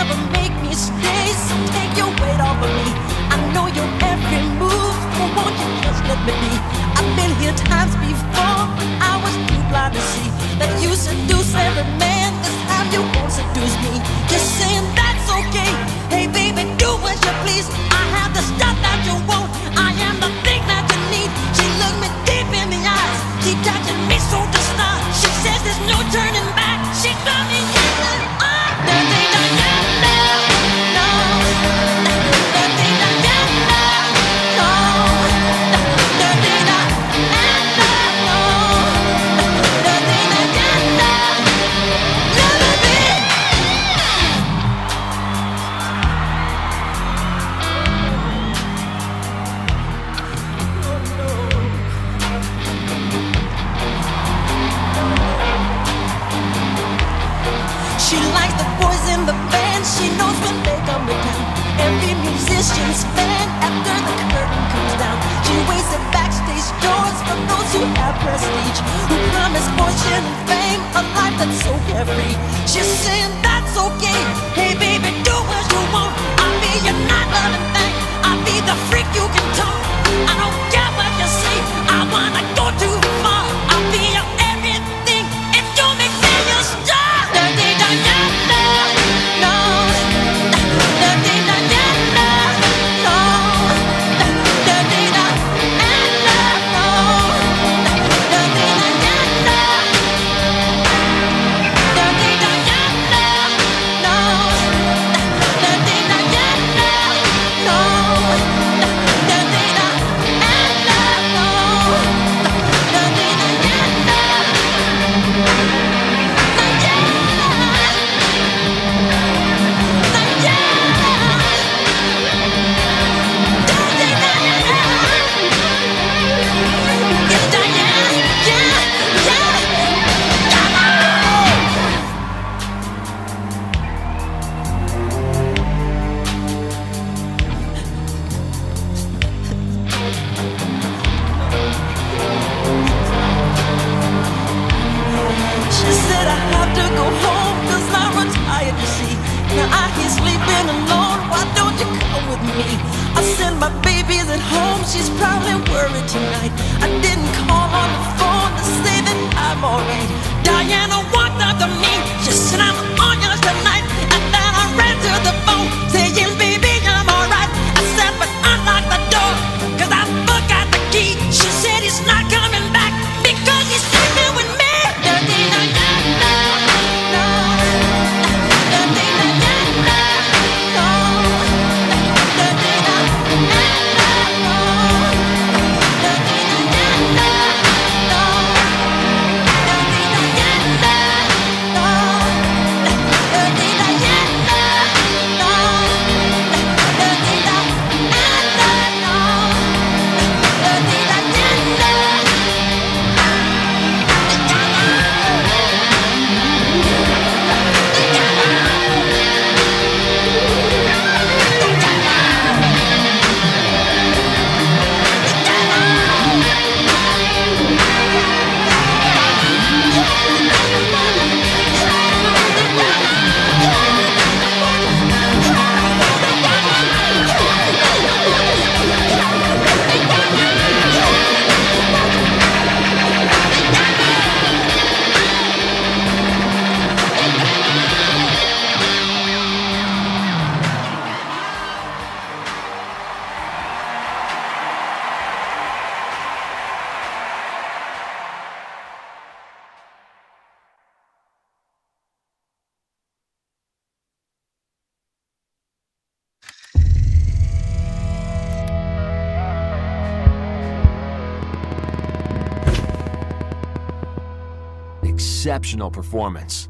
never make me stay. So take your weight off of me. I know your every move, but won't you just let me be? I've been here times before, but I was too blind to see that you seduce every man. This time you won't seduce me. Just saying that's okay. Hey baby, do what you please. Knows when they come to town. Every musician's fan after the curtain comes down. She waits at backstage doors for those who have prestige, who promise fortune and fame, a life that's so carefree. She's saying that's okay. Hey baby, do what you want. I'll be your not loving thing. I'll be the freak you can talk. I don't care what you say. I wanna go too she's probably worried tonight. I didn't Exceptional performance.